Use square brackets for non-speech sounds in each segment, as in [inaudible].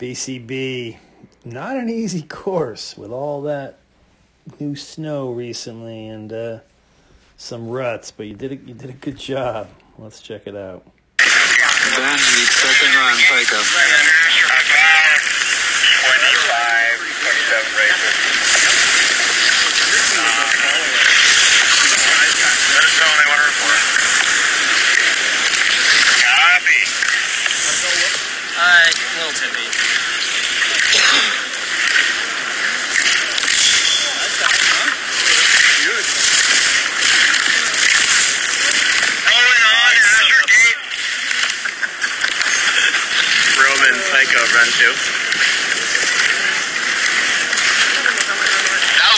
BCB, not an easy course with all that new snow recently and uh, some ruts, but you did a, you did a good job. Let's check it out. Ben needs second run, Pico. 25, 27 races. Let us know when they want to report. Copy. Uh, a little tippy. Rolling on, Azure Gate. Roman That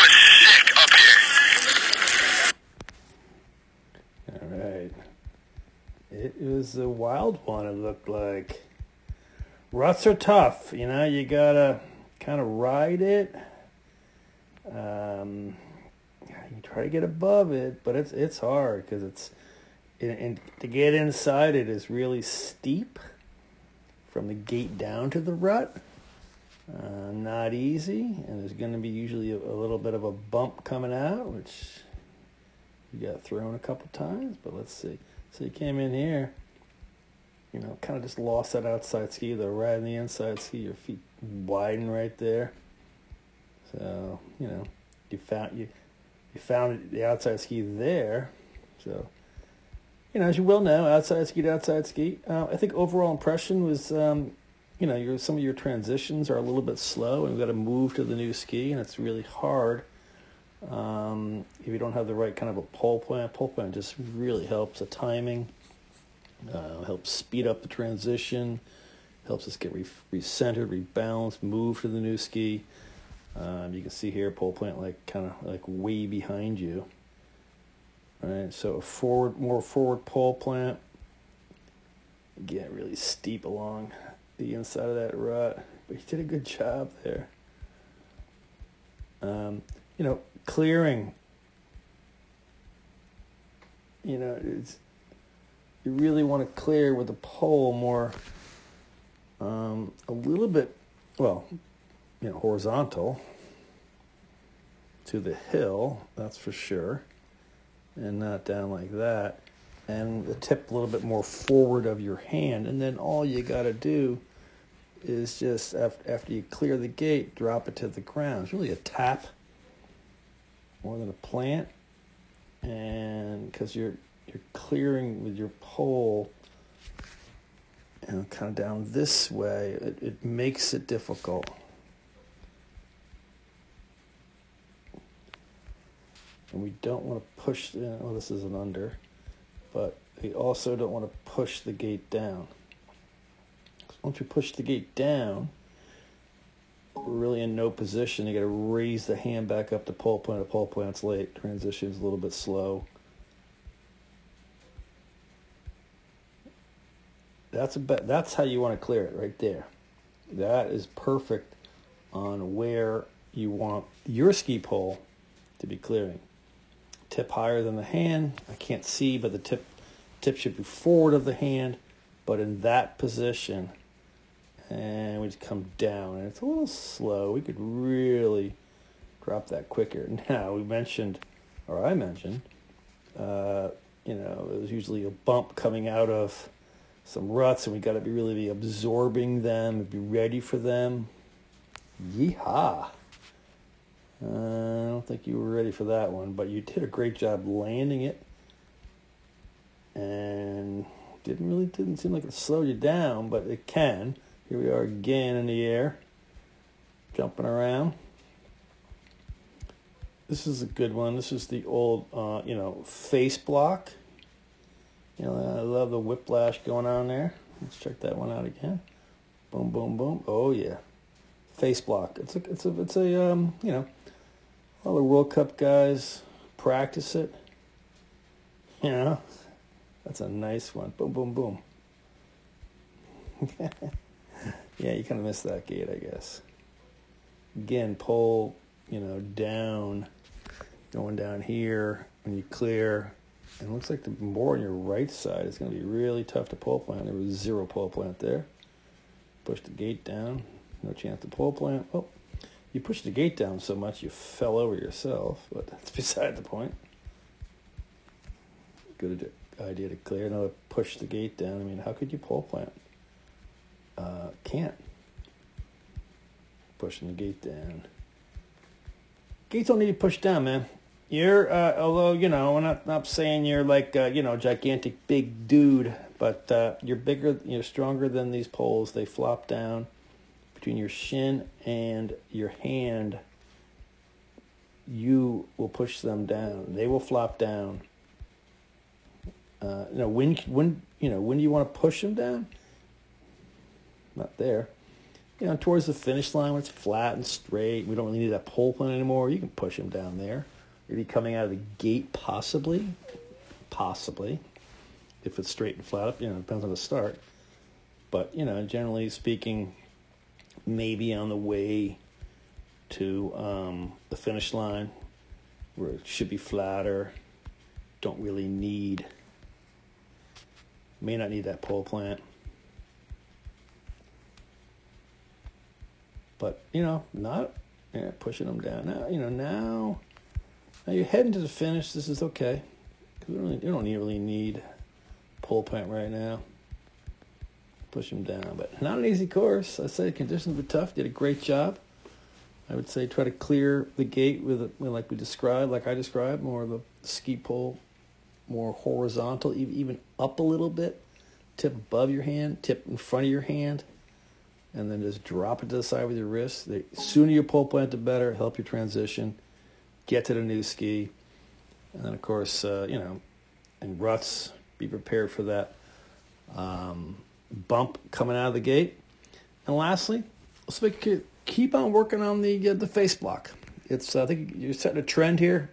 was sick up here. All right. It was a wild one, it looked like. Ruts are tough, you know, you gotta kind of ride it. Um, you try to get above it, but it's it's hard because it's and, and to get inside it is really steep from the gate down to the rut. Uh, not easy, and there's going to be usually a, a little bit of a bump coming out, which you got thrown a couple times. But let's see. So you came in here, you know, kind of just lost that outside ski. The right on the inside ski, your feet widen right there. So you know, you found you you found the outside ski there. So you know, as you well know, outside ski to outside ski. Uh, I think overall impression was, um, you know, your some of your transitions are a little bit slow, and we've got to move to the new ski, and it's really hard. Um, if you don't have the right kind of a pole plant, pole plant just really helps the timing, uh, helps speed up the transition, helps us get re- recentered, rebalanced, move to the new ski. Um, you can see here pole plant like kind of like way behind you. Right, so a forward, more forward pole plant. Again, really steep along the inside of that rut, but he did a good job there. Um, you know, clearing. You know, it's you really want to clear with the pole more, um, a little bit, well, you know, horizontal to the hill. That's for sure and not down like that. And the tip a little bit more forward of your hand. And then all you got to do is just after, you clear the gate, drop it to the ground. It's really a tap more than a plant. And because you're you're clearing with your pole, know, kind of down this way, it, it makes it difficult. And we don't want to push. Oh, this is an under, but we also don't want to push the gate down. Once we push the gate down, we're really in no position. You got to raise the hand back up to pole plant. The pole plant's late. Transition's a little bit slow. That's a be- That's how you want to clear it right there. That is perfect on where you want your ski pole to be clearing tip higher than the hand. I can't see, but the tip tip should be forward of the hand, but in that position. And we just come down, and it's a little slow. We could really drop that quicker. [laughs] Now we mentioned, or I mentioned, uh, you know, it was usually a bump coming out of some ruts, and we got to be really be absorbing them be ready for them. Yeehaw! Uh, I don't think you were ready for that one, but you did a great job landing it, and didn't really didn't seem like it slowed you down, but it can. Here we are again in the air, jumping around. This is a good one. This is the old, uh, you know, face block. You know, I love the whiplash going on there. Let's check that one out again. Boom, boom, boom. Oh yeah, face block. It's a, it's a, it's a, um, you know all the World Cup guys practice it. You know, that's a nice one. Boom, boom, boom. [laughs] yeah, you kind of missed that gate, I guess. Again, pull, you know, down, going down here when you clear. And it looks like the more on your right side is going to be really tough to pole plant. There was zero pole plant there. Push the gate down. No chance to pole plant. Well, you pushed the gate down so much you fell over yourself, but that's [laughs] beside the point. Good idea to clear. Another push the gate down. I mean, how could you pole plant? Uh, can't. Pushing the gate down. Gates don't need to push down, man. You're, uh, although you know, I'm not, not saying you're like, uh, you know, gigantic big dude, but uh, you're bigger, you're stronger than these poles. They flop down between your shin and your hand. You will push them down. They will flop down. Uh, you know, when, when, you know, when do you want to push them down? Not there you know, towards the finish line when it's flat and straight. We don't really need that pole plant anymore. You can push them down there. Maybe coming out of the gate, possibly, possibly, if it's straight and flat up. You know, depends on the start. But you know, generally speaking, maybe on the way to um, the finish line, where it should be flatter. Don't really need. May not need that pole plant. But you know, not yeah, pushing them down. Now you know now, now you're heading to the finish. This is okay we don't really, you don't really need pole plant right now. Push him down, but not an easy course. I say the conditions were tough. Did a great job. I would say try to clear the gate with it, like we described, like I described, more of a ski pole, more horizontal, even up a little bit, tip above your hand, tip in front of your hand and then just drop it to the side with your wrist. The sooner you pole plant, the better. Help your transition. Get to the new ski, and then of course, uh, you know, in ruts, be prepared for that bump coming out of the gate. And lastly, let's make, keep on working on the uh, the face block. It's I think you're setting a trend here.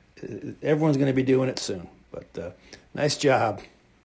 Everyone's going to be doing it soon. But uh, nice job.